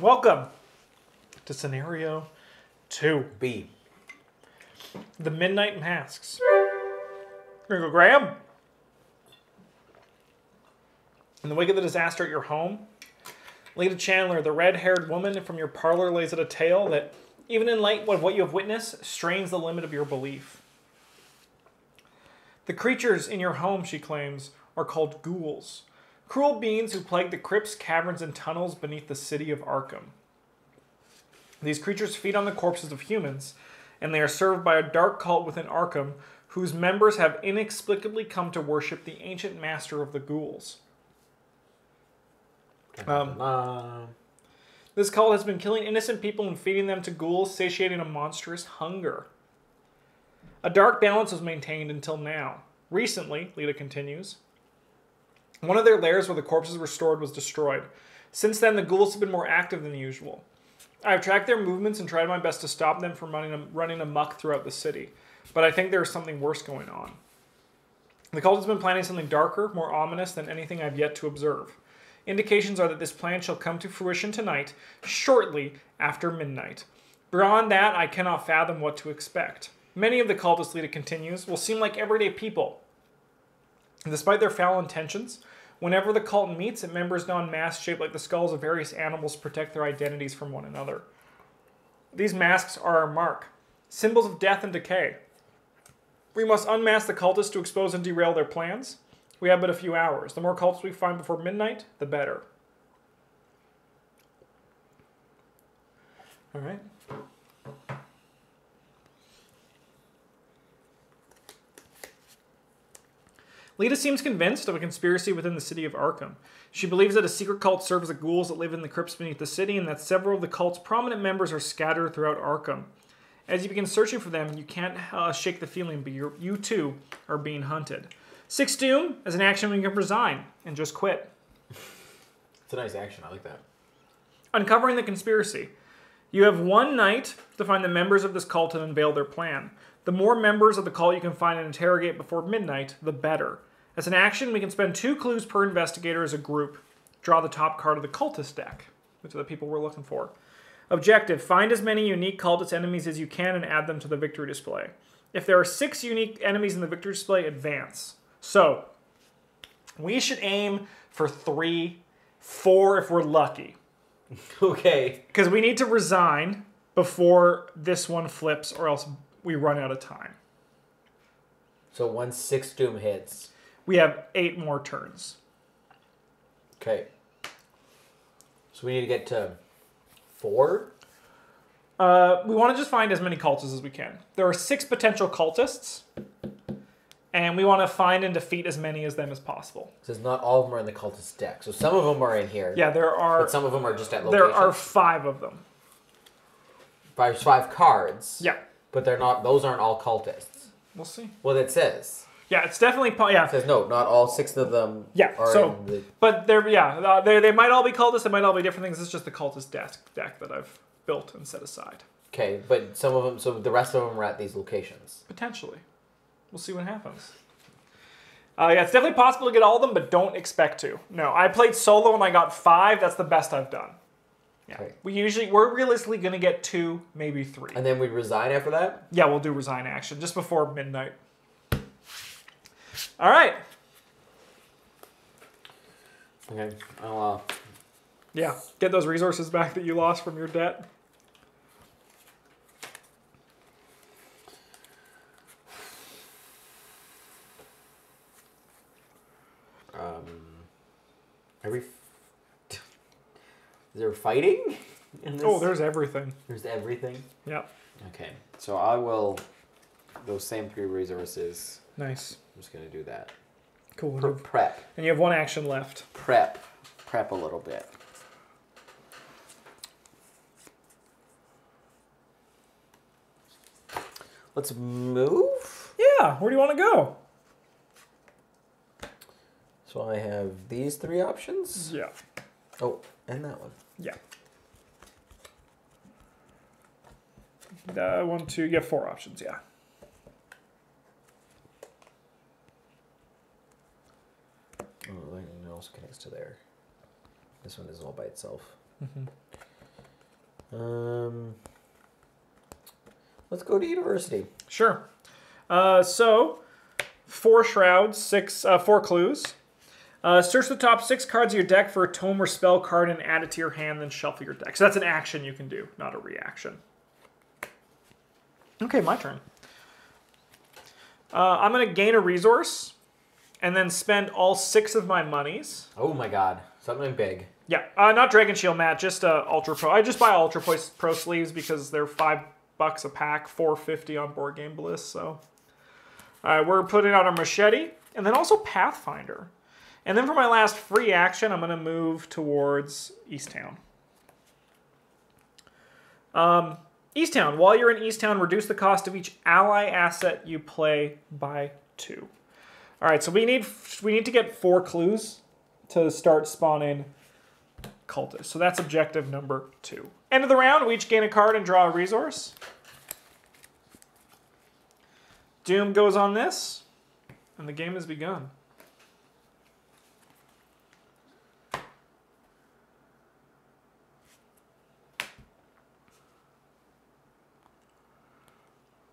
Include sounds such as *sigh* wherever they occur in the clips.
Welcome to scenario two B. the Midnight Masks. Here you go, Graham. In the wake of the disaster at your home, Lita Chandler, the red haired woman from your parlor, lays out a tale that, even in light of what you have witnessed, strains the limit of your belief. The creatures in your home, she claims, are called ghouls, cruel beings who plague the crypts, caverns, and tunnels beneath the city of Arkham. These creatures feed on the corpses of humans, and they are served by a dark cult within Arkham whose members have inexplicably come to worship the ancient master of the ghouls. Um, This cult has been killing innocent people and feeding them to ghouls, satiating a monstrous hunger. A dark balance was maintained until now. Recently, Lita continues, one of their lairs where the corpses were stored was destroyed. Since then, the ghouls have been more active than usual. I have tracked their movements and tried my best to stop them from running, running amok throughout the city, but I think there is something worse going on. The cult has been planning something darker, more ominous than anything I've yet to observe. Indications are that this plan shall come to fruition tonight, shortly after midnight. Beyond that, I cannot fathom what to expect. Many of the cultists, Lita continues, will seem like everyday people. Despite their foul intentions, whenever the cult meets, its members don masks shaped like the skulls of various animals to protect their identities from one another. These masks are our mark, symbols of death and decay. We must unmask the cultists to expose and derail their plans. We have but a few hours. The more cultists we find before midnight, the better. All right. Lita seems convinced of a conspiracy within the city of Arkham. She believes that a secret cult serves the ghouls that live in the crypts beneath the city, and that several of the cult's prominent members are scattered throughout Arkham. As you begin searching for them, you can't uh, shake the feeling, but you too are being hunted. Six Doom, as an action, you can resign and just quit. it's a nice action. I like that. Uncovering the conspiracy. You have one night to find the members of this cult and unveil their plan. The more members of the cult you can find and interrogate before midnight, the better. As an action, we can spend two clues per investigator as a group. Draw the top card of the cultist deck, which are the people we're looking for. Objective Find as many unique cultist enemies as you can and add them to the victory display. If there are six unique enemies in the victory display, advance. So, we should aim for three, four if we're lucky *laughs* Okay. because we need to resign before this one flips or else we run out of time So once six doom hits. we have eight more turns Okay. So we need to get to four. uh, we want to just find as many cultists as we can there are six potential cultists and we want to find and defeat as many as them as possible Because not all of them are in the cultist deck. So some of them are in here. yeah there are But some of them are just at locations. there are five of them five five cards. yeah But they're not. Those aren't all cultists. we'll see Well, it says. yeah it's definitely yeah It says no. Not all six of them. Yeah, Are so- the, But they're yeah, uh, they they might all be cultists. They might all be different things. It's just the cultist deck deck that I've built and set aside. okay, but some of them. So the rest of them are at these locations. Potentially, we'll see what happens. Uh, yeah, it's definitely possible to get all of them, but don't expect to. No, I played solo and I got five. That's the best I've done. Yeah, Okay. we usually we're realistically gonna get two, maybe three. And then we resign after that. Yeah, we'll do resign action just before midnight. All right. Okay. I'll, uh, Yeah, get those resources back that you lost from your debt. um, every. Is there fighting? *laughs* Oh, there's everything. There's everything. Yep. Okay, so I will. Those same three resources. Nice. I'm just gonna do that. Cool. Pre- prep, And you have one action left. prep, prep a little bit. Let's move. Yeah, where do you want to go? So I have these three options. Yeah. Oh, and that one. Yeah. Uh, one, two, you have four options, yeah. Oh, lightning also connects to there. This one is all by itself. Mm-hmm. Um, let's go to university. Sure. Uh, so, four shrouds, six, uh, four clues. Uh, search the top six cards of your deck for a tome or spell card and add it to your hand, then shuffle your deck. So that's an action you can do, not a reaction. Okay, my turn. Uh, I'm going to gain a resource and then spend all six of my monies. Oh my god, something big. Yeah, uh, not Dragon Shield, Matt. Just uh, Ultra Pro. I just buy Ultra Pro, Pro sleeves because they're five bucks a pack, four fifty on Board Game Bliss. So, all right, we're putting out a machete and then also Pathfinder, and then for my last free action, I'm gonna move towards Easttown. Um, Easttown. While you're in Easttown, reduce the cost of each ally asset you play by two. All right, so we need we need to get four clues to start spawning cultists. So that's objective number two. End of the round, we each gain a card and draw a resource. Doom goes on this, and the game has begun.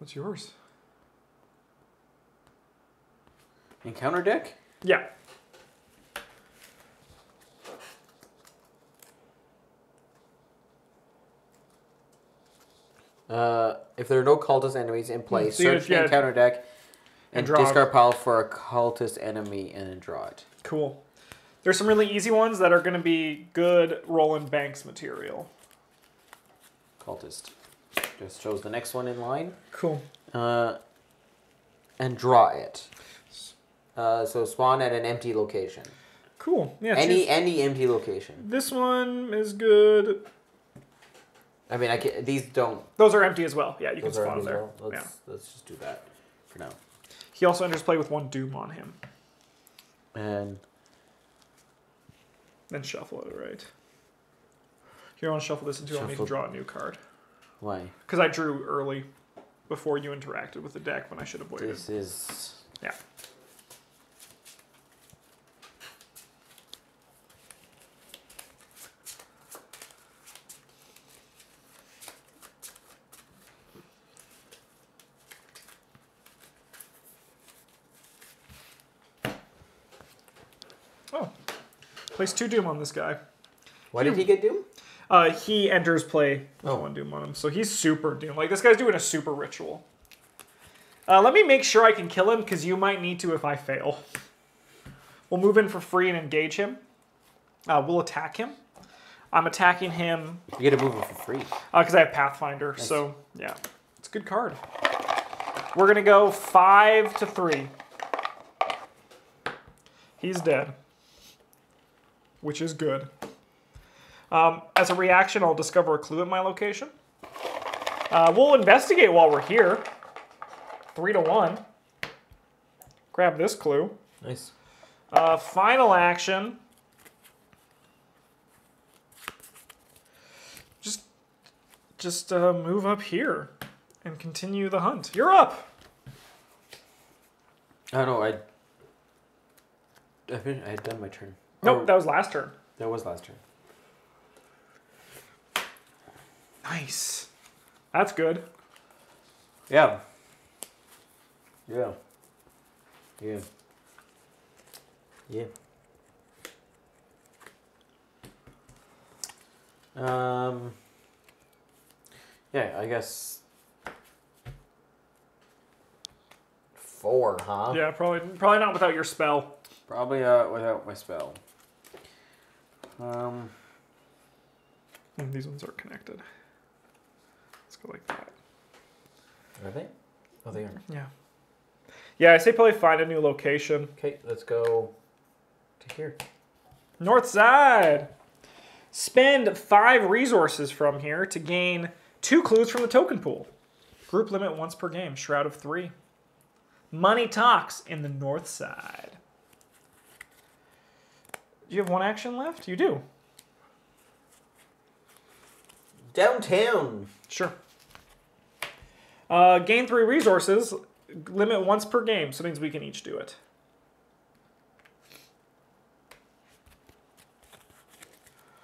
What's yours? Encounter deck? Yeah. Uh, if there are no cultist enemies in play, so search the encounter deck and, And discard pile for a cultist enemy and then draw it. Cool. There's some really easy ones that are going to be good Roland Banks material. Cultist. Just chose the next one in line. Cool. Uh, and draw it. Uh, so spawn at an empty location. Cool. Yeah. Any choose- any empty location. This one is good. I mean, I can, these don't. Those are empty as well. Yeah, you can spawn there. well. Let's Yeah. let's just do that for now. He also enters play with one Doom on him. And Then shuffle it, right? You want to shuffle this until I need to draw a new card. Why? Because I drew early before you interacted with the deck when I should have waited. This is Yeah. Oh. Place two Doom on this guy. why did he get Doom? Uh, he enters play with Oh. one Doom on him, so he's super Doom. Like this guy's doing a super ritual. Uh, let me make sure I can kill him because you might need to if I fail. We'll move in for free and engage him. Uh, we'll attack him. I'm attacking him You get to move it for free. because I have Pathfinder. So yeah, it's a good card. We're gonna go five to three. He's dead, which is good. Um, as a reaction, I'll discover a clue at my location. Uh, we'll investigate while we're here. Three to one. Grab this clue. Nice. Uh, final action. Just, just uh, move up here and continue the hunt. You're up. I know. I. I fin- I had done my turn. Nope, Oh, that was last turn. that was last turn. Nice. That's good. Yeah. Yeah. Yeah. Yeah. Um. Yeah, I guess. Four, huh? Yeah, probably, probably not without your spell. Probably uh, without my spell. Um. Mm, These ones are connected. Go like that. Are they? Oh, they are. Yeah. Yeah, I say probably find a new location. Okay, let's go to here. North side. Spend five resources from here to gain two clues from the token pool. Group limit once per game. Shroud of three. Money talks in the north side. Do you have one action left? You do. Downtown. Sure. Uh, gain three resources. Limit once per game, so it means we can each do it.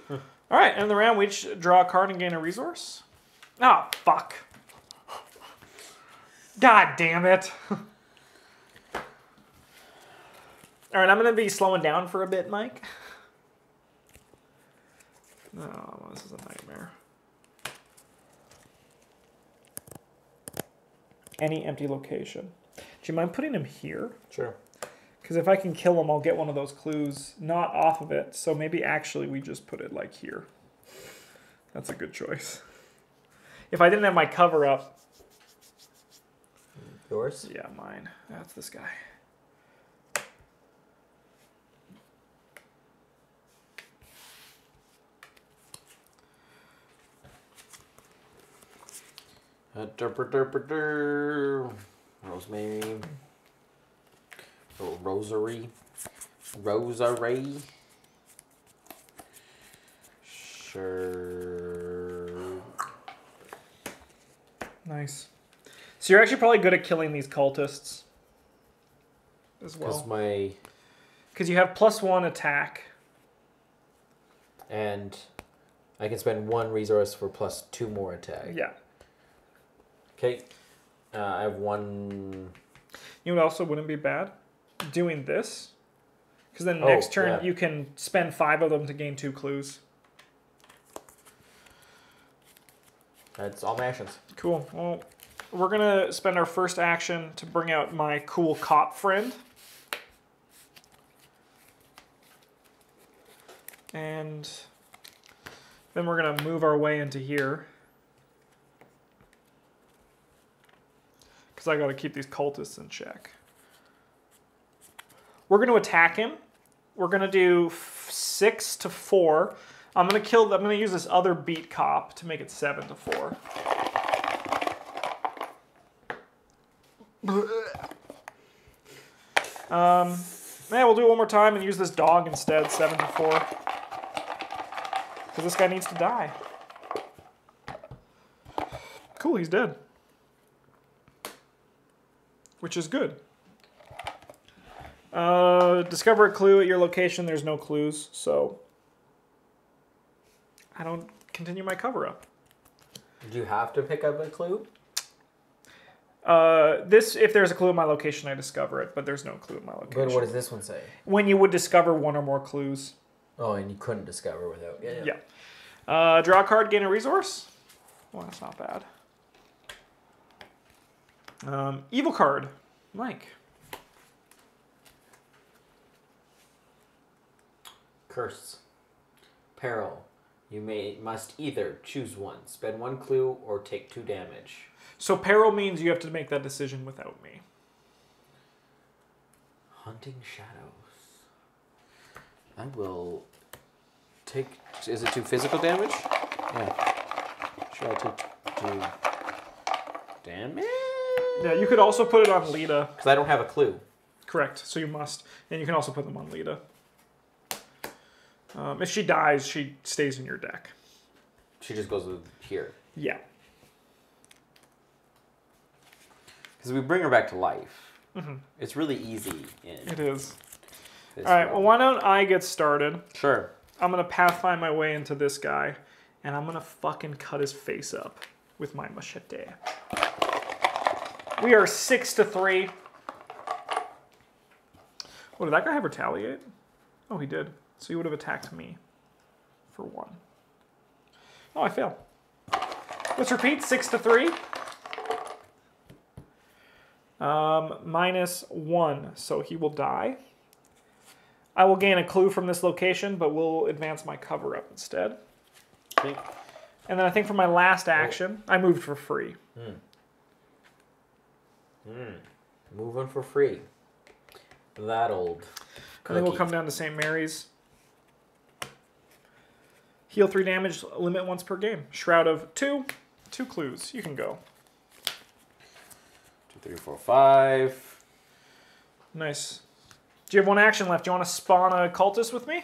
All right, end the round. We each draw a card and gain a resource. Oh fuck! God damn it! *laughs* All right, I'm gonna be slowing down for a bit, Mike. *laughs* Oh, this is a nightmare. Any empty location. Do you mind putting him here? Sure. Because if I can kill him, I'll get one of those clues not off of it. So maybe actually we just put it like here. That's a good choice. If I didn't have my cover up, Yours? yeah, mine. That's this guy. Uh, derper, derper, der. Rosemary. Oh, rosary. Rosary. Sure. Nice. So you're actually probably good at killing these cultists as well. Because my. Because you have plus one attack. And I can spend one resource for plus two more attack. Yeah. Okay. Uh, I have one. You know what also wouldn't be bad? Doing this. Because then Oh, next turn yeah. you can spend five of them to gain two clues. That's all my actions. Cool. Well, we're gonna spend our first action to bring out my cool cop friend. And then we're gonna move our way into here. Because I gotta keep these cultists in check. We're gonna attack him. We're gonna do six to four. I'm gonna kill. I'm gonna use this other beat cop to make it seven to four. Um, yeah, we'll do it one more time and use this dog instead, seven to four. Because this guy needs to die. Cool, he's dead. Which is good. Uh, discover a clue at your location. There's no clues, so I don't continue my cover up. Do you have to pick up a clue? Uh, this, if there's a clue in my location, I discover it, but there's no clue in my location. But what does this one say? when you would discover one or more clues. Oh, and you couldn't discover without. Yeah. Yeah. Uh, draw a card, gain a resource. Well, that's not bad. Um, evil card, Mike. Curse. Peril. You may must either choose one, spend one clue, or take two damage. So peril means you have to make that decision without me. Hunting shadows. I will take. Is it two physical damage? Yeah. Should I'll take two damage. Yeah, you could also put it on Lita. Because I don't have a clue. Correct. So you must, and you can also put them on Lita. Um, if she dies, she stays in your deck. She just goes with here. Yeah. Because we bring her back to life. Mhm. It's really easy in It is. All right. Well, why don't I get started? Sure. I'm gonna pathfind my way into this guy, and I'm gonna fucking cut his face up with my machete. We are six to three. Oh, did that guy have retaliate? Oh, he did. So he would have attacked me for one. Oh, I fail. Let's repeat. Six to three. Um, minus one, so he will die. I will gain a clue from this location, but we'll advance my cover up instead. Okay. And then I think for my last action, I moved for free. Hmm. Moving for free. That old. I think we'll come down to St. Mary's. Heal three damage, limit once per game. Shroud of two, two clues. You can go. Two, three, four, five. Nice. Do you have one action left? Do you want to spawn a cultist with me?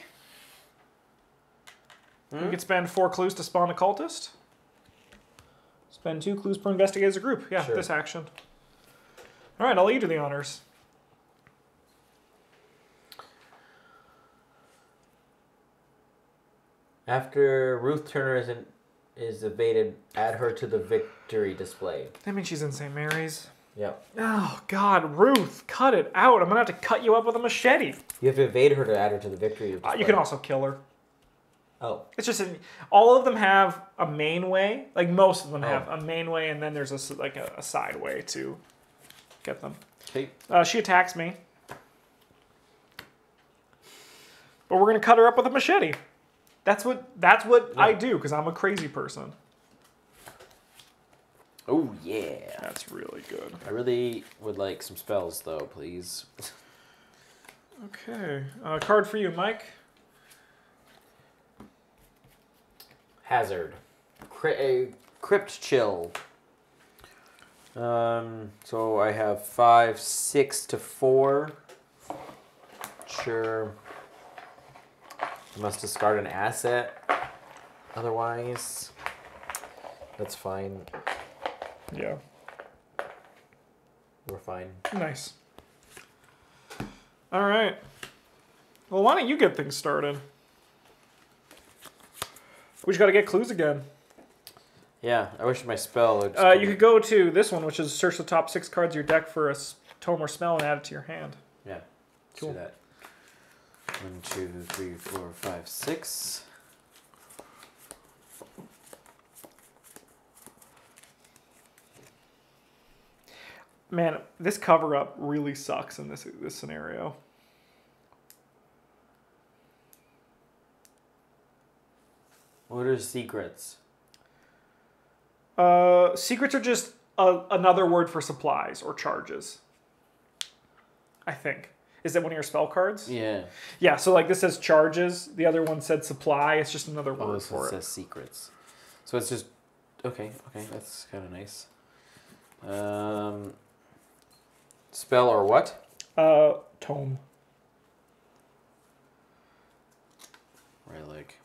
We hmm? could spend four clues to spawn a cultist. Spend two clues per investigate as a group. Yeah, Sure. this action. All right, I'll let you the honors. After Ruth Turner is in, is evaded, add her to the victory display. That means she's in St. Mary's. Yep. Oh God, Ruth, cut it out! I'm gonna have to cut you up with a machete. You have to evade her to add her to the victory Uh, you can also kill her. Oh, It's just an, all of them have a main way. Like most of them Oh. have a main way, and then there's a like a, a side way to get them. okay. Uh, she attacks me, but we're gonna cut her up with a machete. That's what that's what I do because I'm a crazy person. Oh yeah. That's really good. I really would like some spells though, please. Okay, uh, card for you, Mike. Hazard. Cri- a crypt chill. Um. So I have five, six to four. Sure. I must discard an asset. Otherwise, that's fine. Yeah, We're fine. nice. All right. Well, why don't you get things started? We just got to get clues again. Yeah, I wish my spell. Would Uh, you could go to this one, which is search the top six cards of your deck for a tome or smell and add it to your hand. Yeah. Cool. that. One, two, three, four, five, six. Man, this cover up really sucks in this this scenario. What are secrets? Uh, secrets are just a, another word for supplies or charges. I think. Is that one of your spell cards? Yeah. Yeah, so like this says charges. The other one said supply. It's just another word Oh, word this for one it. says secrets. So it's just okay. Okay, that's kind of nice. Um, spell or what? Uh, tome. Relic.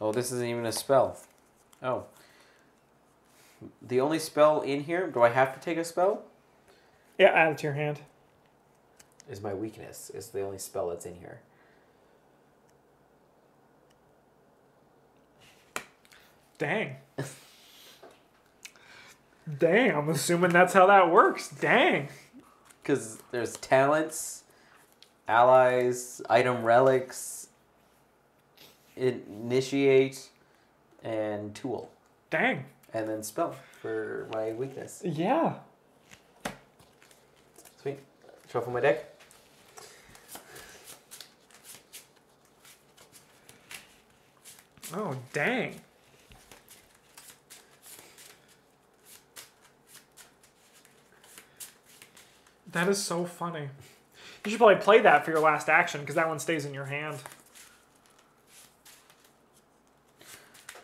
Oh, this isn't even a spell. Oh. The only spell in here. Do I have to take a spell? Yeah, add it to your hand. Is my weakness. Is the only spell that's in here. Dang. *laughs* Dang, I'm assuming that's how that works. Dang. Because there's talents, allies, item relics, initiate, and tool. Dang. And then spell for my weakness. Yeah. Sweet. Shuffle my deck. Oh, dang. That is so funny. You should probably play that for your last action because that one stays in your hand.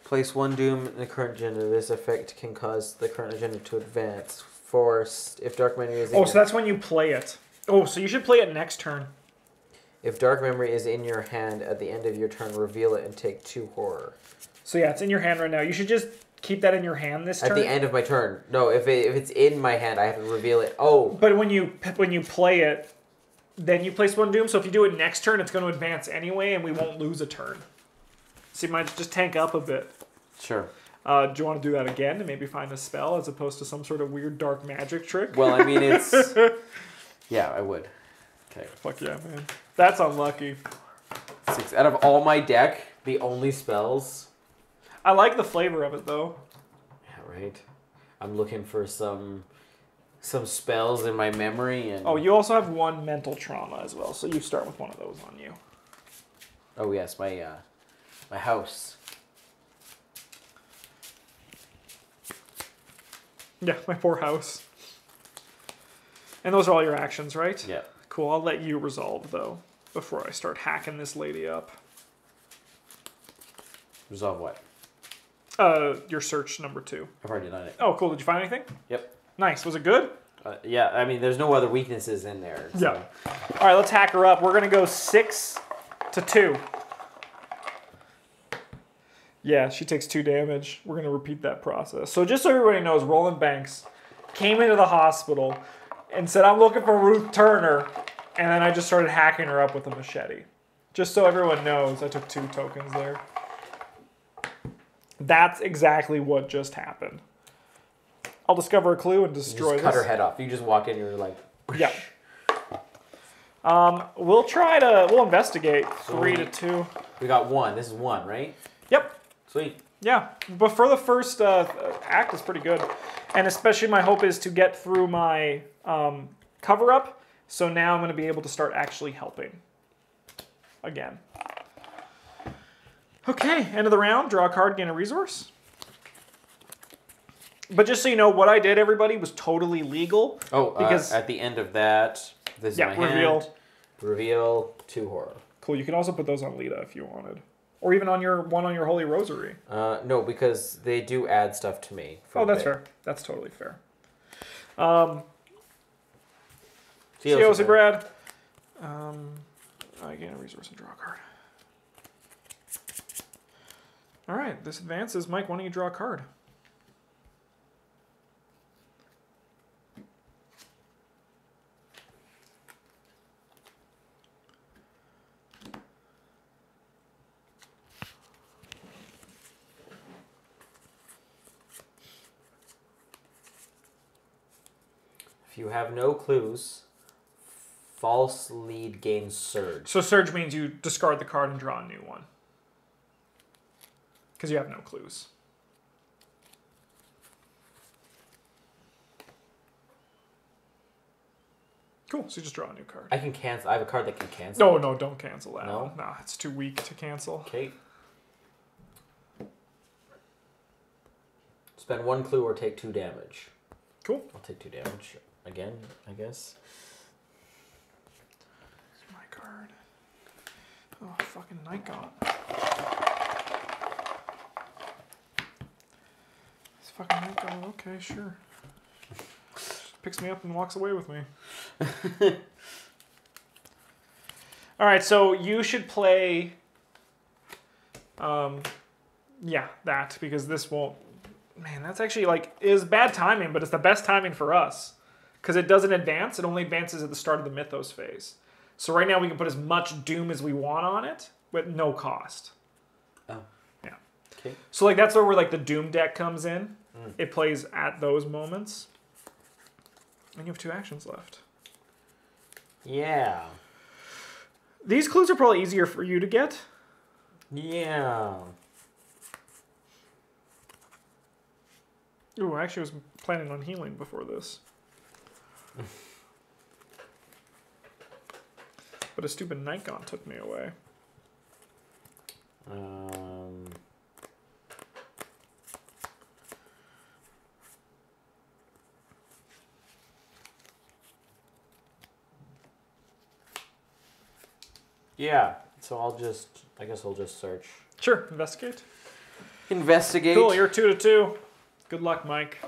Place one doom in the current agenda. This effect can cause the current agenda to advance. Forced. If dark memory is in Oh, so that's when you play it. Oh, so you should play it next turn. if dark memory is in your hand at the end of your turn, reveal it and take two horror. So yeah, it's in your hand right now. You should just keep that in your hand this At turn. the end of my turn. No, if it, if it's in my hand, I have to reveal it. Oh, But when you when you play it, then you place one doom. So if you do it next turn, it's going to advance anyway, and we won't lose a turn. So you might just tank up a bit. sure. Uh, do you want to do that again and maybe find a spell as opposed to some sort of weird dark magic trick? Well, I mean, it's. *laughs* yeah, I would. Okay. Fuck yeah, man. That's unlucky. Six. Out of all my deck, the only spells. I like the flavor of it though. Yeah, right. I'm looking for some some spells in my memory and Oh, you also have one mental trauma as well, so you start with one of those on you. oh yes, my uh my house. Yeah, my poor house. And those are all your actions, right? Yeah. Cool. I'll let you resolve though before I start hacking this lady up. Resolve what? Uh, your search number two. I've already done it. Oh, cool. Did you find anything? Yep. Nice. Was it good? Uh, yeah, I mean, there's no other weaknesses in there. so- Yeah. All right, let's hack her up. We're gonna go six to two. Yeah, she takes two damage. We're gonna repeat that process. So just so everybody knows, Roland Banks came into the hospital and said, "I'm looking for Ruth Turner," and then I just started hacking her up with a machete. Just so everyone knows, I took two tokens there. That's exactly what just happened. I'll discover a clue and You destroy just cut this. her head off. You just walk in, you're like, Yeah. Um, we'll try to. We'll investigate. Three to two. we got one. This is one, right? Sweet. Yeah, but for the first uh, act is pretty good, and especially my hope is to get through my um, cover up. So now I'm going to be able to start actually helping again. Okay, end of the round. Draw a card, gain a resource. But just so you know, what I did, everybody, was totally legal. Oh, because Because- at the end of that, this is Yeah, my reveal. hand. Reveal two horror. Cool. You can also put those on Lita if you wanted, or even on your one on your Holy Rosary. Uh, no, because they do add stuff to me. Oh, that's fair. That's totally fair. Um, See Brad. Um, I gain a resource and draw a card. All right, this advances. Mike, why don't you draw a card? You have no clues, false lead gains surge. So surge means you discard the card and draw a new one. Because you have no clues. Cool. So you just draw a new card. I can cancel. I have a card that can cancel. No, no, don't cancel that. No? No, it's too weak to cancel. Okay. Spend one clue or take two damage. Cool. I'll take two damage again, I guess. It's my card. Oh, fucking night gaunt. It's fucking night gaunt. Okay, sure. Picks me up and walks away with me. *laughs* All right, so you should play. Um, yeah, that because this won't. Man, that's actually like is bad timing, but it's the best timing for us because it doesn't advance. It only advances at the start of the Mythos phase. So right now we can put as much Doom as we want on it with no cost. Oh. Yeah. Okay. So like that's where, like the Doom deck comes in. Mm. It plays at those moments. And you have two actions left. Yeah. These clues are probably easier for you to get. Yeah. Ooh, I actually was planning on healing before this. But a stupid Nikon took me away. Um. Yeah, so I'll just, I guess I'll just search. Sure, investigate. Investigate. Cool, you're two to two. Good luck, Mike.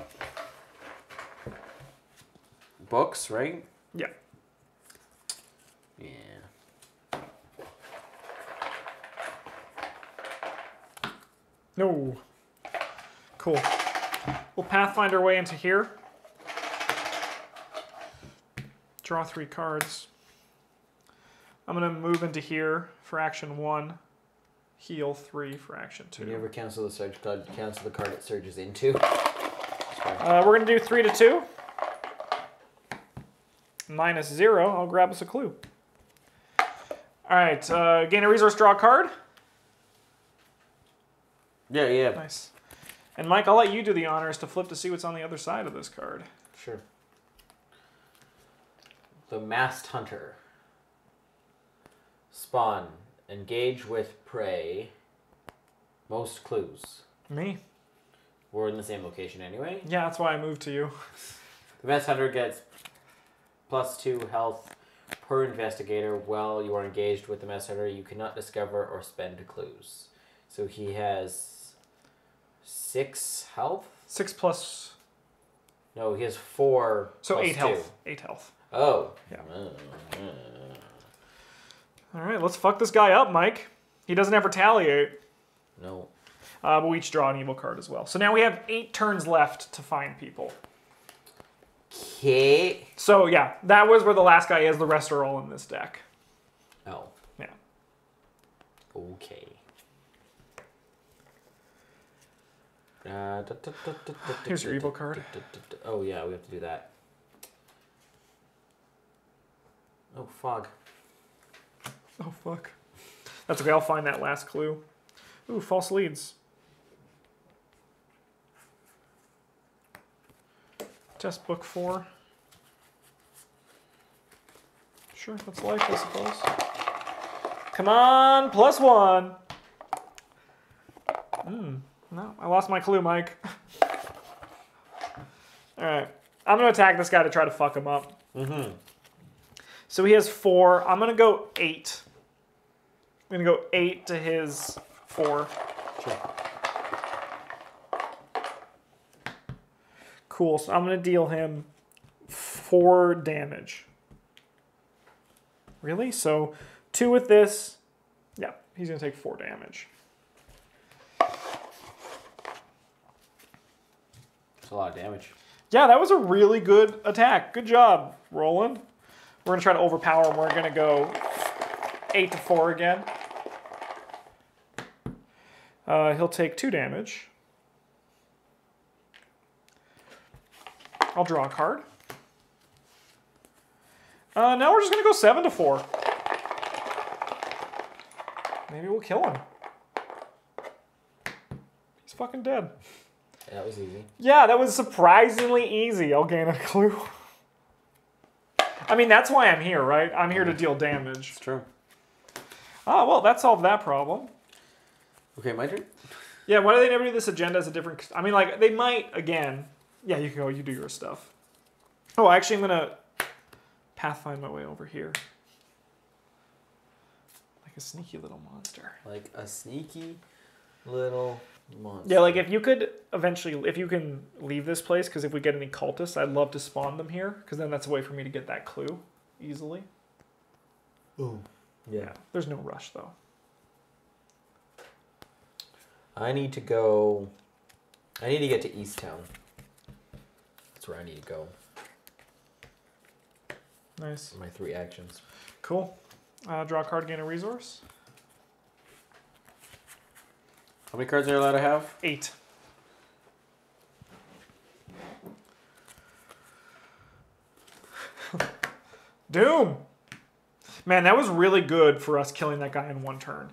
Books, right? Yeah. Yeah. No. Cool. We'll pathfind our way into here. Draw three cards. I'm gonna move into here for action one. Heal three for action two. When you ever cancel the surge card, cancel the card it surges into. Uh, we're gonna do three to two. Minus zero. I'll grab us a clue. All right. Uh, gain a resource. Draw a card. Yeah, yeah. Nice. And Mike, I'll let you do the honors to flip to see what's on the other side of this card. Sure. The Masked Hunter. Spawn. Engage with prey. Most clues. Me. We're in the same location anyway. Yeah, that's why I moved to you. The Masked Hunter gets plus two health per investigator while you are engaged with the Masked Hunter. You cannot discover or spend clues. So he has six health? Six plus, No, he has four. so eight two. health. Eight health. Oh. Yeah. Uh, uh. All right, let's fuck this guy up, Mike. He doesn't have retaliate, No. uh, but we each draw an evil card as well. So now we have eight turns left to find people. Okay. So yeah, that was where the last guy is. The rest are all in this deck. Oh. Yeah. Okay. Uh, da- da- da- Here's your evil card. Oh yeah, we have to do that. Oh fog. Oh fuck. That's okay. I'll find that last clue. Ooh, false leads. Test book four. Sure, that's life, I suppose. Come on, plus one. Hmm. No, I lost my clue, Mike. *laughs* All right, I'm gonna attack this guy to try to fuck him up. Mm-hmm. So he has four. I'm gonna go eight. I'm gonna go eight to his four. Sure. Cool. So I'm gonna deal him four damage. Really? So two with this. Yeah, he's gonna take four damage. It's a lot of damage. Yeah, that was a really good attack. Good job, Roland. We're gonna try to overpower him. We're gonna go eight to four again. Uh, he'll take two damage. I'll draw a card. Uh, now we're just gonna go seven to four. Maybe we'll kill him. He's fucking dead. That was easy. Yeah, that was surprisingly easy. I'll gain a clue. I mean, that's why I'm here, right? I'm here to deal damage. It's true. Ah, well, that solved that problem. Okay, my turn. Yeah, why do they never do this agenda as a different... I mean, like, they might, again... Yeah, you can go, you do your stuff. Oh, actually, I'm going to pathfind my way over here. Like a sneaky little monster. Like a sneaky little monster. Yeah, like if you could eventually, if you can leave this place, because if we get any cultists, I'd love to spawn them here, because then that's a way for me to get that clue easily. Ooh. Yeah. There's no rush though. I need to go. I need to get to Easttown. That's where I need to go. Nice. My three actions. Cool. Uh, draw a card, gain a resource. How many cards are you allowed to have? Eight. *laughs* Doom! Man, that was really good for us killing that guy in one turn.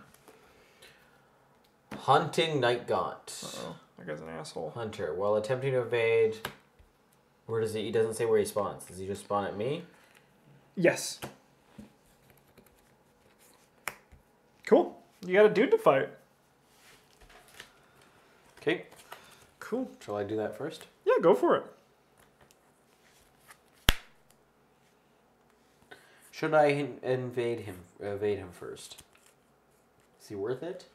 Hunting Night Gaunt. Uh-oh. That guy's an asshole. Hunter. While attempting to evade. Where does he? He doesn't say where he spawns. Does he just spawn at me? Yes. Cool. You got a dude to fight. Okay. Cool. Shall I do that first? Yeah, go for it. Should I in- invade him? Evade him first. Is he worth it?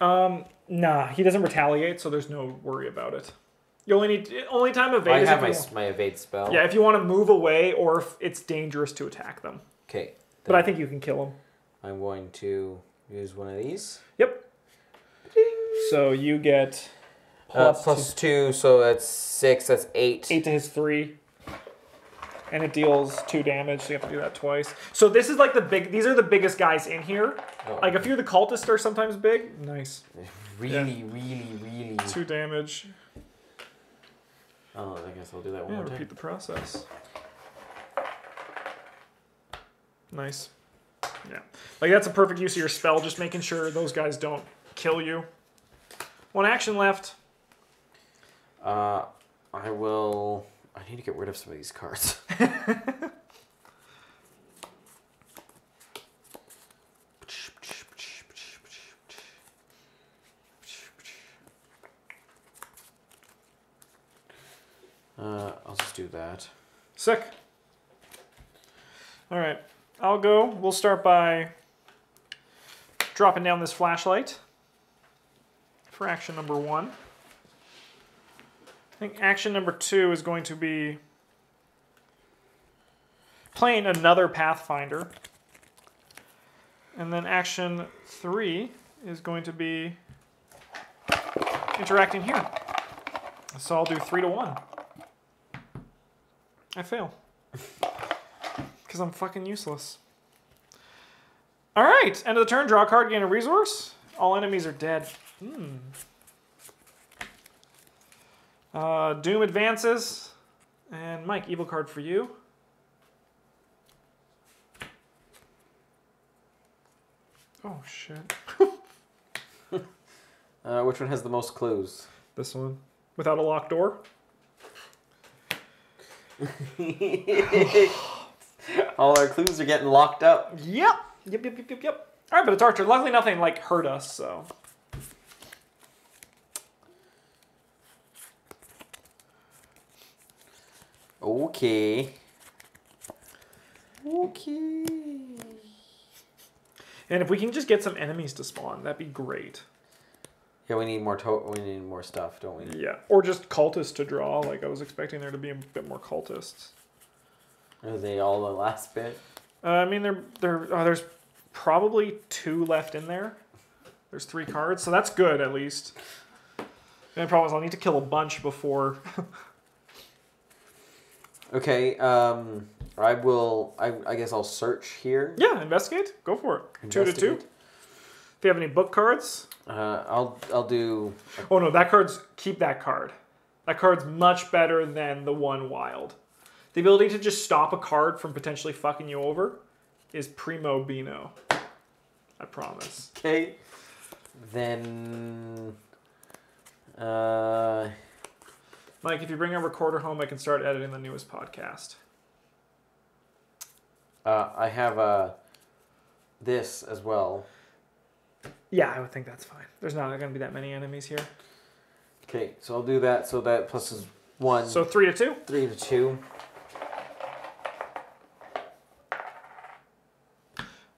Um, nah, he doesn't retaliate, so there's no worry about it. You only need only time evade I is have if my you s- my evade spell. yeah if you want to move away or if it's dangerous to attack them. Okay. But I think you can kill them. I'm going to use one of these. Yep. So you get Uh, plus plus two, so that's six. That's eight. eight to his three, and it deals two damage. So you have to do that twice. So this is like the big. These are the biggest guys in here. Oh, Like a few of the cultists are sometimes big. Nice. *laughs* really, really, really. Two damage. Oh, I guess I'll do that one Yeah, more time. repeat the process. Nice. Yeah. Like that's a perfect use of your spell, just making sure those guys don't kill you. One action left. Uh, I will. I need to get rid of some of these cards. *laughs* *laughs* Uh, I'll just that. Sick. All right. I'll go. We'll start by dropping down this flashlight for action number one. I think action number two is going to be playing another Pathfinder. And then action three is going to be interacting here. So I'll do three to one. I fail. Because I'm fucking useless. Alright, end of the turn, draw a card, gain a resource. All enemies are dead. Hmm. Uh, Doom advances. And Mike, evil card for you. Oh, shit. *laughs* Uh, which one has the most clues? This one. Without a locked door. *laughs* All our clues are getting locked up. Yep. Yep, yep, yep, yep, yep. All right, but it's Archer. Luckily, nothing like hurt us, so. Okay. Okay. And if we can just get some enemies to spawn, that'd be great. Yeah, we need more to- we need more stuff, don't we? Yeah. Or just cultists to draw. Like, I was expecting there to be a bit more cultists. Are they all the last bit? Uh, I mean, there, there, oh, there's probably two left in there. There's three cards, so that's good at least. The only problem is I'll need to kill a bunch before. *laughs* Okay, um I will I, I guess I'll search here. yeah, investigate. Go for it. Two to two. If you have any book cards. Uh, I'll I'll do Oh no, that card's keep that card. That card's much better than the one wild. The ability to just stop a card from potentially fucking you over is primo bino. I promise. okay. Then uh Mike, if you bring a recorder home, I can start editing the newest podcast. uh I have uh this as well. Yeah, I would think that's fine. There's not going to be that many enemies here. Okay, so I'll do that. So that plus is one, So three to two. three to two.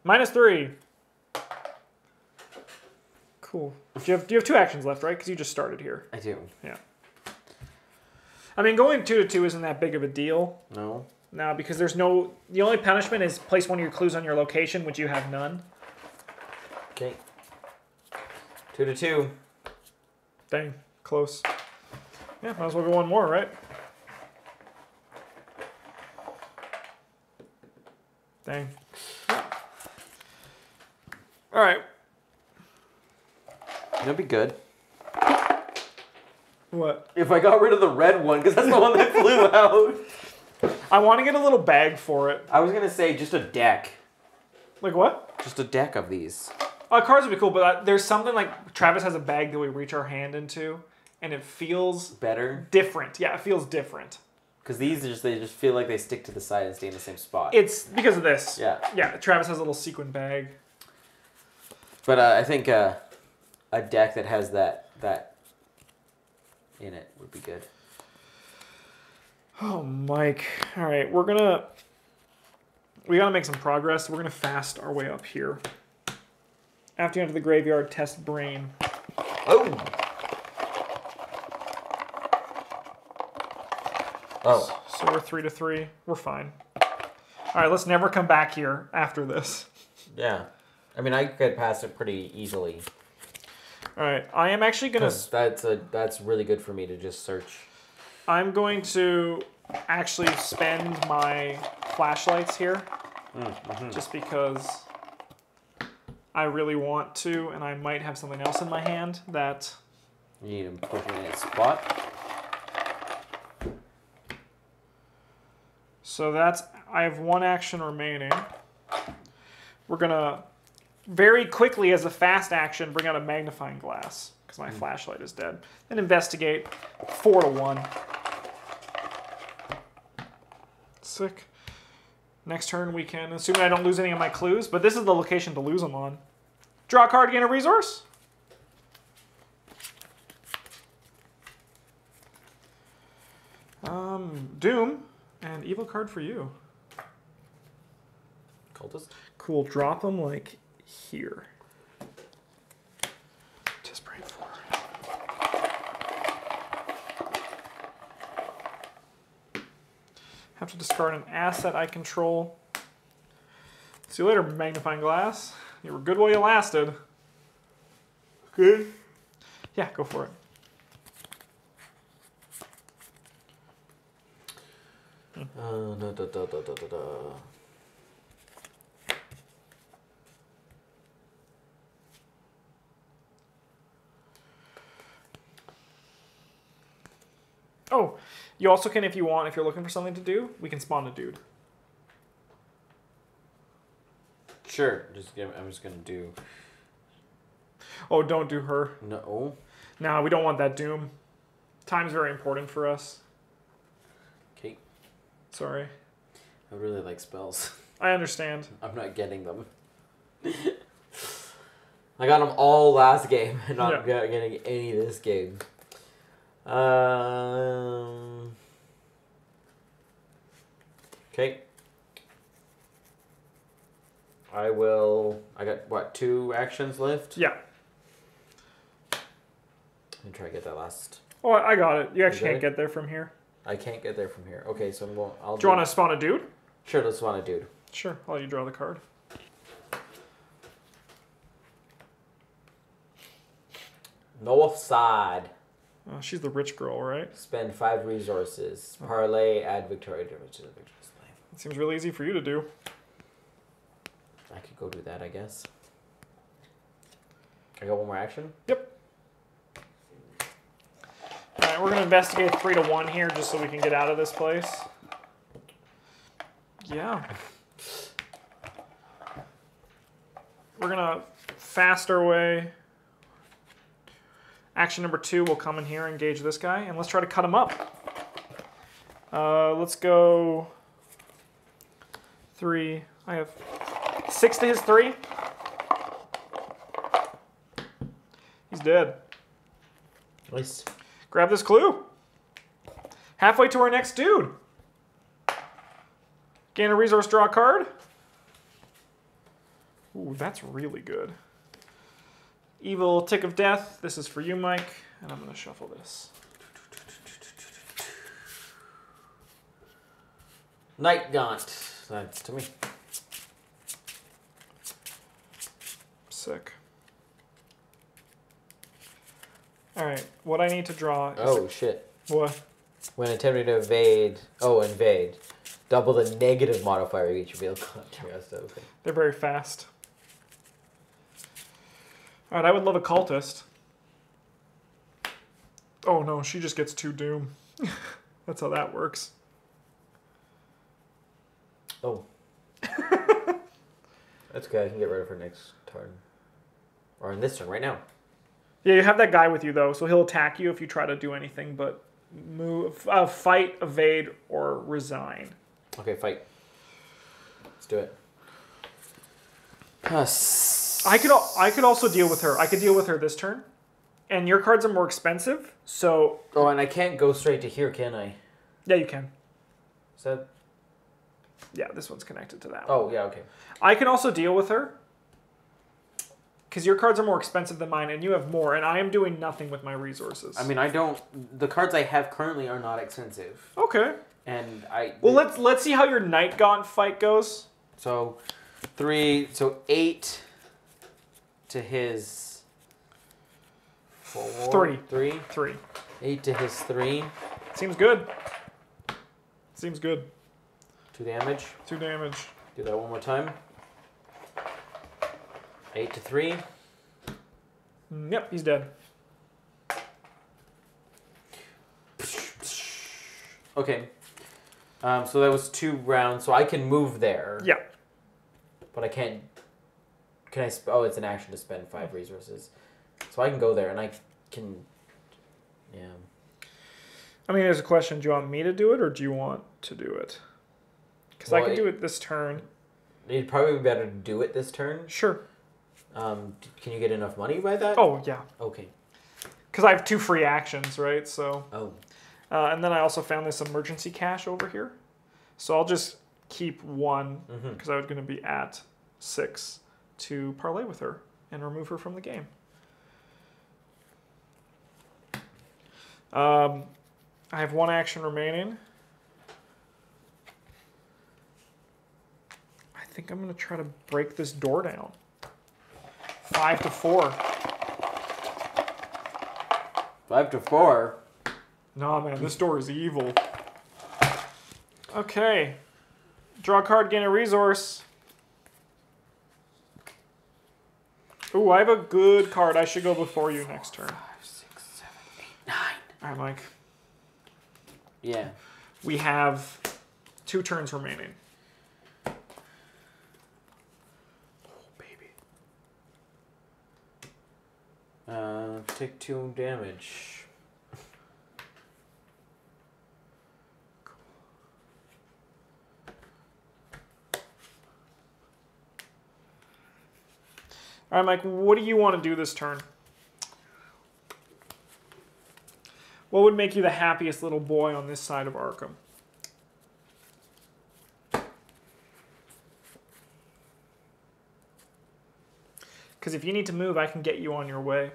Minus three. Cool. Do you have, do you have two actions left, right? Because you just started here. I do. Yeah. I mean, going two to two isn't that big of a deal No. now because there's no. The only punishment is place one of your clues on your location, which you have none. Okay. Two to two. Dang, close. Yeah, might as well go one more, right? Dang. All right. That'd be good. What? If I got rid of the red one, because that's the one that *laughs* flew out. I want to get a little bag for it. I was gonna say just a deck. Like what? Just a deck of these. Uh, cards would be cool, but uh, there's something like Travis has a bag that we reach our hand into, and it feels Better. different. Yeah, it feels different. Because these are just they just feel like they stick to the side and stay in the same spot. It's because of this. yeah. Yeah, Travis has a little sequin bag. But uh, I think uh, a deck that has that that in it would be good. Oh, Mike. All right, we're gonna we gotta make some progress. We're gonna fast our way up here. After you enter the graveyard, test brain. Oh. Oh. So we're three to three. We're fine. All right, let's never come back here after this. Yeah. I mean, I could pass it pretty easily. All right, I am actually gonna. that's a that's really good for me to just search. I'm going to actually spend my flashlights here, mm, mm-hmm. just because I really want to, and I might have something else in my hand that. You need to put it in its spot. So that's I have one action remaining. We're gonna very quickly, as a fast action, bring out a magnifying glass because my hmm. flashlight is dead. Then investigate. Four to one. Sick. Next turn we can, assuming I don't lose any of my clues, but this is the location to lose them on. Draw a card, gain a resource. Um, Doom and evil card for you. Cultist. Cool. Drop them like here. Just pray for. Have to discard an asset I control. See you later, magnifying glass. You were good while you lasted. Good. Yeah, go for it. Uh, da, da, da, da, da, da. Oh, you also can, if you want, if you're looking for something to do, we can spawn a dude. Sure. Just give, I'm just gonna do Oh, don't do her. no. No, we don't want that doom. Time's very important for us. Okay. Sorry. I really like spells. I understand. *laughs* I'm not getting them. *laughs* I got them all last game, and not Yeah. getting any this game. Um. Okay. I will. I got what two actions left. Yeah. Let me try to get that last. Oh, I got it. You actually can't it? get there from here. I can't get there from here. Okay, so I'm going. I'll Do you want to spawn a dude? Sure, let's want a dude. Sure. I'll let you draw the card. North side. Uh, she's the rich girl, right? Spend five resources. Parlay. Add Victoria damage to the victor's life. It seems really easy for you to do. I could go do that, I guess. I got one more action. Yep. All right, we're gonna investigate three to one here, just so we can get out of this place. Yeah. We're gonna fast our way. Action number two, we'll come in here, engage this guy, and let's try to cut him up. Uh, let's go three. I have six to his three. He's dead. Nice. Grab this clue. Halfway to our next dude. Gain a resource, draw card. Ooh, that's really good. Evil Tick of Death. This is for you, Mike. And I'm going to shuffle this. Night Gaunt. That's to me. Sick. Alright, what I need to draw is. Oh shit. What? When attempting to evade. Oh, invade. Double the negative modifier of each reveal contrast. Okay. They're very fast. Alright, I would love a cultist. Oh no, she just gets two doom. *laughs* That's how that works. Oh. *laughs* That's okay. I can get rid of her next turn. Or in this turn, right now. Yeah, you have that guy with you though, so he'll attack you if you try to do anything but move, uh, fight, evade, or resign. Okay, fight. Let's do it. Us. I could al- I could also deal with her. I could deal with her this turn, and your cards are more expensive, so Oh, and I can't go straight to here, can I? yeah, you can. Is that? Yeah, this one's connected to that. one. Oh, yeah. Okay. I can also deal with her because your cards are more expensive than mine, and you have more, and I am doing nothing with my resources. I mean, I don't. The cards I have currently are not expensive, okay. and I. Well, let's let's see how your Night Gaunt fight goes. So, three. So eight. To his. Four. Three. Three. Three Eight to his three. seems good. Seems good. Two damage. Two damage. Do that one more time. Eight to three. Mm, Yep, he's dead. Okay. Um, so that was two rounds. So I can move there. Yeah. But I can't. Can I? Sp- oh, it's an action to spend five resources. So I can go there and I can. Yeah. I mean, there's a question: Do you want me to do it, or do you want to do it? Because I can it- do it this turn. It'd probably be better to do it this turn. Sure. Um, can you get enough money by that? Oh yeah. Okay. Because I have two free actions, right? So, Oh. uh, and then I also found this emergency cash over here. So I'll just keep one Mm-hmm. because I was going to be at six to parlay with her and remove her from the game. Um, I have one action remaining. I think I'm going to try to break this door down. Five to four. Five to four. Nah, man, this door is evil. Okay. Draw a card, gain a resource. Ooh, I have a good card. I should go before you next turn. Five, six, seven, eight, nine. All right, Mike. Yeah. We have two turns remaining. Oh, baby. Uh, take two damage. All right, Mike, what do you want to do this turn? What would make you the happiest little boy on this side of Arkham? Because if you need to move, I can get you on your way.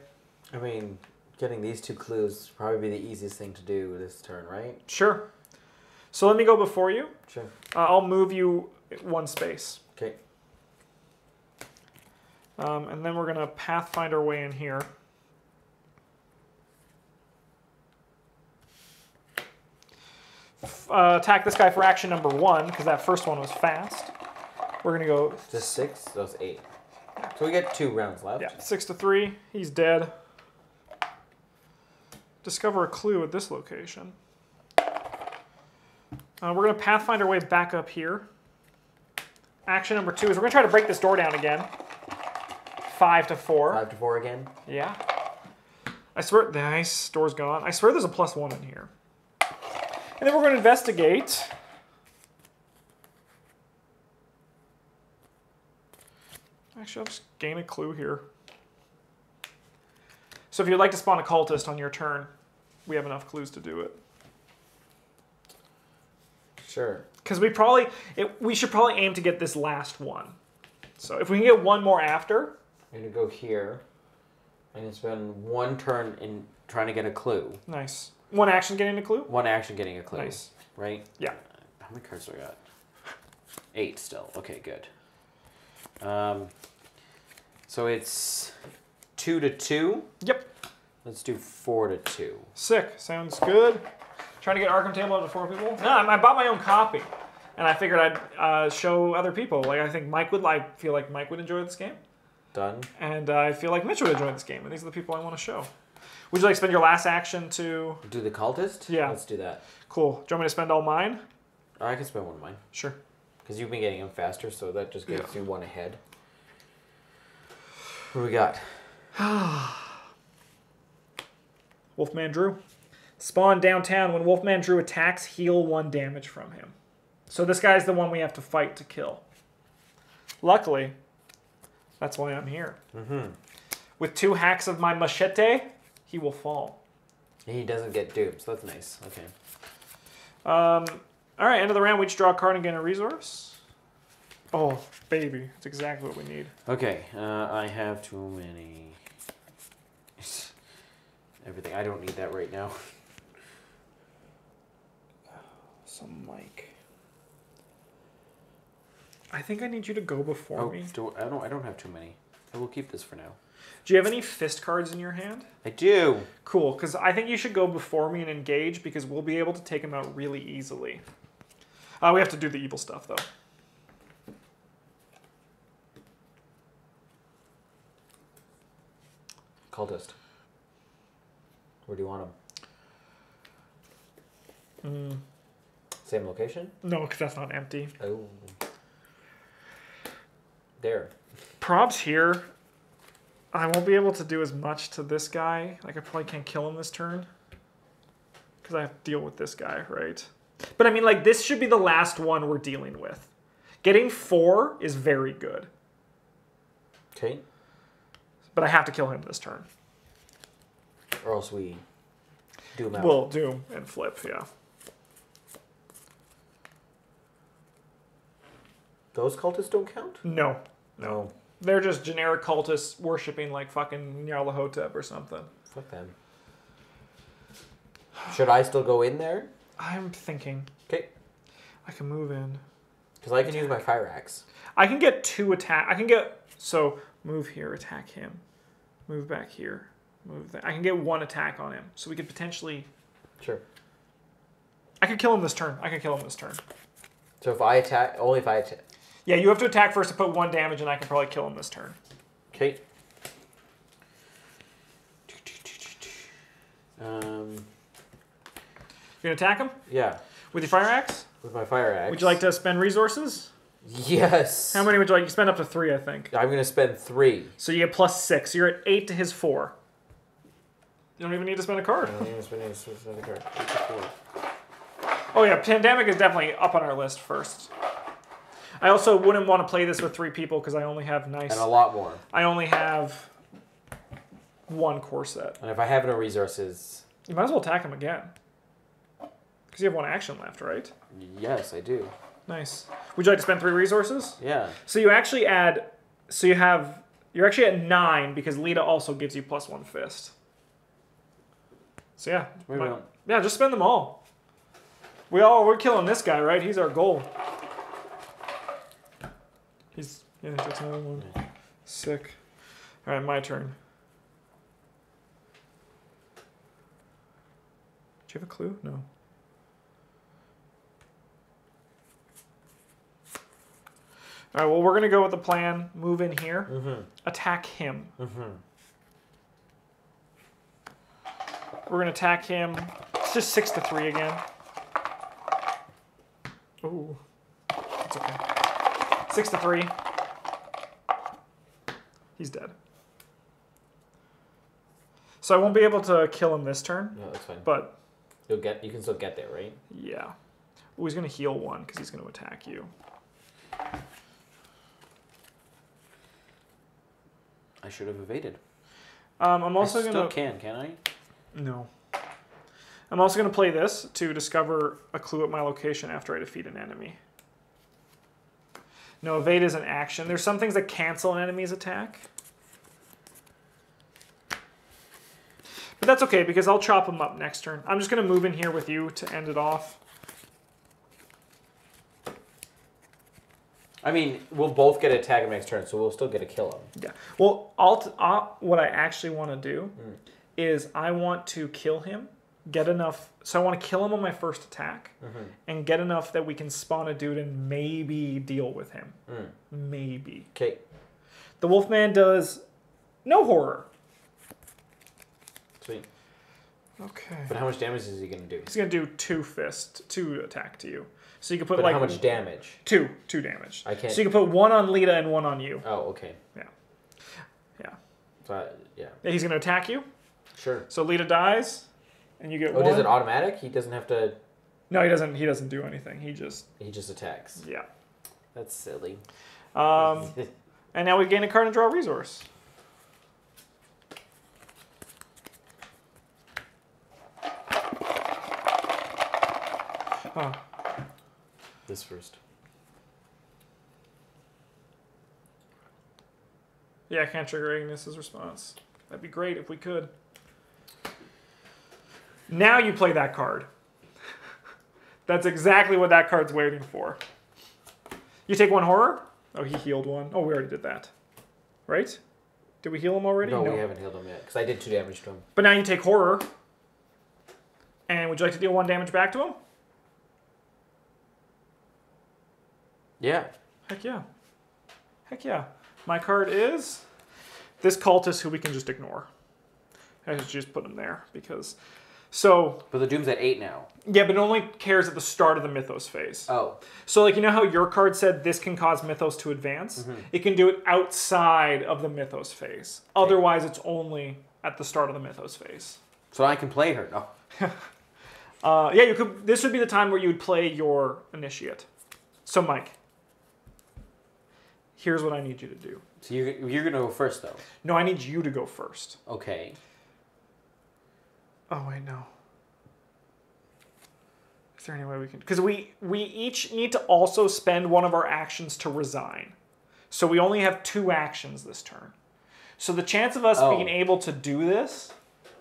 I mean, getting these two clues would probably be the easiest thing to do this turn, right? Sure. So let me go before you. Sure. Uh, I'll move you one space. Okay. Um, and then we're going to pathfind our way in here. Uh, attack this guy for action number one, because that first one was fast. We're going to go Just six? That's eight. So we get two rounds left. yeah, six to three. He's dead. Discover a clue at this location. Uh, we're going to pathfind our way back up here. Action number two is we're going to try to break this door down again. Five to four. Five to four again. Yeah. I swear, the nice. Door's gone. I swear there's a plus one in here. And then we're going to investigate. Actually, I'll just gain a clue here. So if you'd like to spawn a cultist on your turn, we have enough clues to do it. Sure. Because we probably, it, we should probably aim to get this last one. So if we can get one more after, I'm gonna go here. I'm gonna spend one turn in trying to get a clue. nice. One action getting a clue? One action getting a clue. Nice. Right? Yeah. How many cards do I got? Eight still. Okay, good. Um, so it's two to two. Yep. Let's do four to two. Sick. Sounds good. Trying to get Arkham Table out to four people. No, I bought my own copy, and I figured I'd uh, show other people. Like I think Mike would. I feel like Mike would enjoy this game, Done. and uh, I feel like Mitch would enjoy this game. And these are the people I want to show. Would you like to spend your last action to? Do the cultist? Yeah. Let's do that. Cool. Do you want me to spend all mine? I can spend one of mine Sure. because you've been getting them faster, so that just gives Yeah. you one ahead. What do we got? *sighs* *sighs* *sighs* Wolfman Drew. Spawn downtown. When Wolfman Drew attacks, heal one damage from him. So this guy's the one we have to fight to kill. Luckily, that's why I'm here. Mm-hmm. With two hacks of my machete, he will fall. He doesn't get doomed, so that's nice. Okay. Um, all right, end of the round. We each draw a card and gain a resource. Oh, baby. That's exactly what we need. Okay, uh, I have too many. Everything. I don't need that right now. *laughs* Some mic. I think I need you to go before Oh, me. do, I don't. I don't have too many. I will keep this for now. Do you have any fist cards in your hand? I do. Cool, because I think you should go before me and engage because we'll be able to take them out really easily. Uh, we have to do the evil stuff though. Cultist. Where do you want him? Mm, Same location. no, because that's not empty. Oh. There. Probs here. I won't be able to do as much to this guy. Like I probably can't kill him this turn. Because I have to deal with this guy, right? But I mean, like this should be the last one we're dealing with. Getting four is very good, Okay. but I have to kill him this turn. Or else we do him out. Well, doom and flip, yeah. Those cultists don't count. No, No. they're just generic cultists worshiping like fucking Nyarlathotep or something. Fuck them. Should I still go in there? I'm thinking Okay. I can move in. Because I can use my fire axe. I can get two attack. I can get so move here, attack him, move back here, move that. I can get one attack on him, so we could potentially. Sure. I could kill him this turn. I could kill him this turn. So if I attack, only if I attack. Yeah, you have to attack first to put one damage, and I can probably kill him this turn. Okay. Um, You're gonna attack him Yeah. with your fire axe. With my fire axe. Would you like to spend resources? Yes. How many would you like? You spend up to three, I think. I'm gonna spend three. So you get plus six. You're at eight to his four. You don't even need to spend a card. I don't even spend any- spend another card. To. Oh yeah, pandemic is definitely up on our list first. I also wouldn't want to play this with three people because I only have nice. And a lot more. I only have one core set. And if I have no resources, You might as well attack him again. Because you have one action left, right? yes, I do. Nice. Would you like to spend three resources? Yeah. So you actually add. So you have. You're actually at nine because Lita also gives you plus one fist. So yeah. Maybe might- not. yeah, just spend them all. We all we're killing this guy, right? He's our goal. He's yeah, takes another one. Sick. All right, my turn. Do you have a clue? No. All right. Well, we're gonna go with the plan. Move in here. Mm-hmm. Attack him. Mm-hmm. We're gonna attack him. It's just six to three again. Ooh, it's okay. Six to three. He's dead. So I won't be able to kill him this turn, No, that's fine. but You'll get. You can still get there, right? yeah. Oh, he's gonna heal one because he's gonna attack you. I should have evaded. Um, I'm also I still gonna can, can I? No. I'm also gonna play this to discover a clue at my location after I defeat an enemy. No, evade is an action. There's some things that cancel an enemy's attack. But that's okay because I'll chop them up next turn. I'm just going to move in here with you to end it off. I mean, we'll both get to attack him next turn, so we'll still get to kill him. Yeah. Well, t- uh, what I actually want to do Mm. Is I want to kill him, get enough. So I want to kill him on my first attack Mm-hmm. and get enough that we can spawn a dude and maybe deal with him. Mm. Maybe. Okay. The Wolfman does no horror. Sweet. Okay. But how much damage is he gonna do? He's gonna do two fist, two attack to you. So you can put But like how much damage? two, two damage. I can't. So you can put one on Lita and one on you. Oh, okay. Yeah. Yeah. So yeah. Yeah, He's gonna attack you. Sure. So Lita dies, and you get Oh, one. does it automatic? He doesn't have to. no, he doesn't. He doesn't do anything. He just He just attacks. yeah. That's silly. Um, *laughs* and now we gain a card and draw a resource. Oh, this first. yeah, I can't trigger Agnes's response. That'd be great if we could. Now you play that card. That's exactly what that card's waiting for. You take one horror. Oh, he healed one. Oh, we already did that. Right? Did we heal him already? No, we haven't healed him yet because I did two damage to him. But now you take horror. And would you like to deal one damage back to him? Yeah. Heck yeah. Heck yeah. My card is this cultist who we can just ignore. I should just put him there because. So, But the Doom's at eight now. yeah, but it only cares at the start of the Mythos phase. Oh. So, like, you know how your card said this can cause Mythos to advance? It can do it outside of the Mythos phase. Otherwise, it's only at the start of the Mythos phase. So I can play her. Oh. *laughs* Uh, yeah, you could. This would be the time where you would play your initiate. So, Mike, here's what I need you to do. So you're, you're gonna go first though. No, I need you to go first. Okay. Oh wait, no. Is there any way we can? Because we we each need to also spend one of our actions to resign. So we only have two actions this turn. So the chance of us Oh. being able to do this,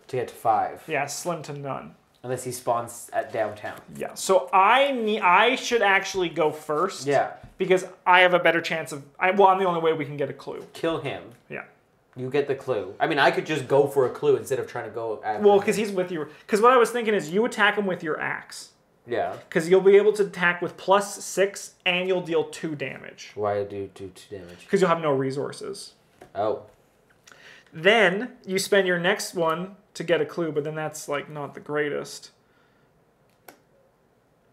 To get to five, yeah, slim to none. unless he spawns at downtown. Yeah. So I need. I should actually go first. Yeah. Because I have a better chance of. I well, I'm the only way we can get a clue. Kill him. Yeah. You get the clue. I mean, I could just go for a clue instead of trying to go after. Well, because he's with you. Because what I was thinking is you attack him with your axe. Yeah. Because you'll be able to attack with plus six and you'll deal two damage. Why do do two damage? Because you'll have no resources. Oh. Then you spend your next one to get a clue, but then that's like not the greatest.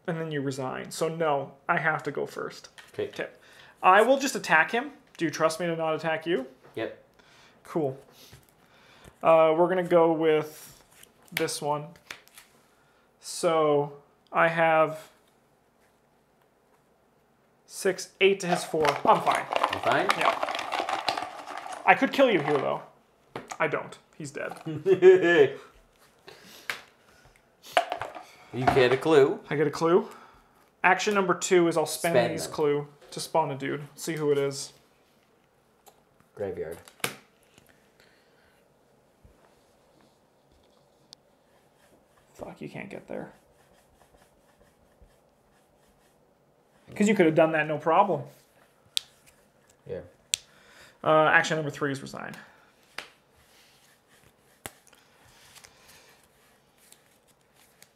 and then you resign. So no, I have to go first. Okay. Okay. I will just attack him. Do you trust me to not attack you? Yep. Cool. Uh, we're gonna go with this one. So I have six, eight to his four. I'm fine. You fine? Yeah. I could kill you here though. I don't. He's dead. *laughs* you get a clue. I get a clue. Action number two is I'll spend, Spend these them. clue to spawn a dude. See who it is. Graveyard. Fuck, you can't get there. Because you could have done that no problem. Yeah. Uh, action number three is resign.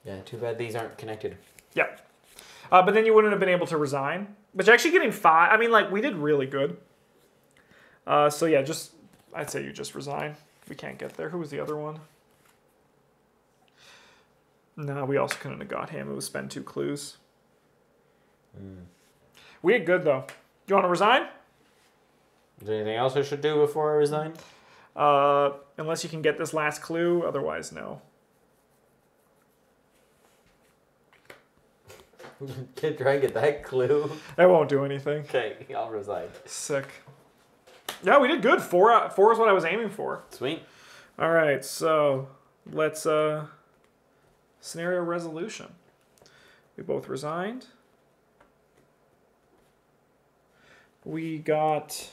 Yeah. Too bad these aren't connected. Yep. Uh, but then you wouldn't have been able to resign. But you're actually getting five. I mean, like, we did really good. Uh, so yeah, just, I'd say you just resign. We can't get there. Who was the other one? No, we also couldn't have got him. It was spend two clues. We did good, though. You want to resign? Is there anything else I should do before I resign? Uh, unless you can get this last clue. Otherwise, no. *laughs* Can try and get that clue. That won't do anything. Okay, I'll resign. Sick. Yeah, we did good. Four, out- four is what I was aiming for. Sweet. All right, so let's uh scenario resolution. We both resigned. We got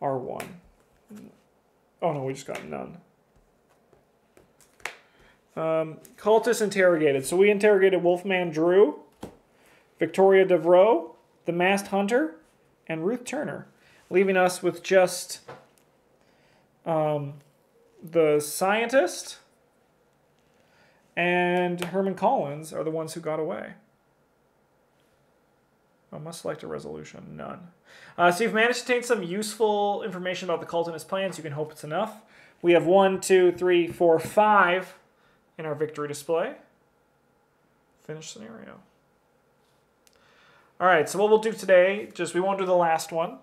R1. Oh no, we just got none. Um, cultists interrogated. So we interrogated Wolfman Drew, Victoria Devereux, the Masked Hunter, and Ruth Turner, leaving us with just um, the scientist and Herman Collins are the ones who got away. I must select a resolution. None. Uh, so you've managed to obtain some useful information about the cult and his plans. You can hope it's enough. We have one, two, three, four, five in our victory display. Finish scenario. All right, so what we'll do today, just we won't do the last one,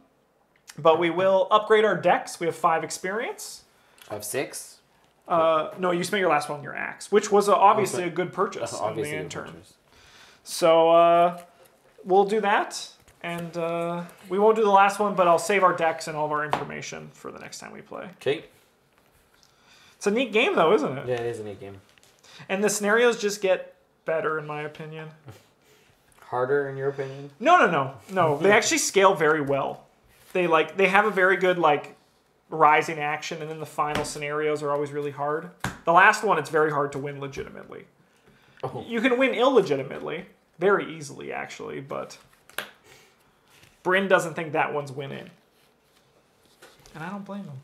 but we will upgrade our decks. We have five experience. I have six. Uh, no, you spent your last one on your axe, which was uh, obviously a good purchase *laughs* That's in obviously the intern. purchase. So uh, we'll do that, and uh, we won't do the last one, but I'll save our decks and all of our information for the next time we play. Okay. It's a neat game, though, isn't it? Yeah, it is a neat game. And the scenarios just get better, in my opinion. *laughs* Harder in your opinion? No, no, no, no. They *laughs* actually scale very well. They like they have a very good like rising action, and then the final scenarios are always really hard. The last one, it's very hard to win legitimately. Oh. You can win illegitimately very easily, actually, but Bryn doesn't think that one's winning, and I don't blame him.